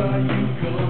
where you go.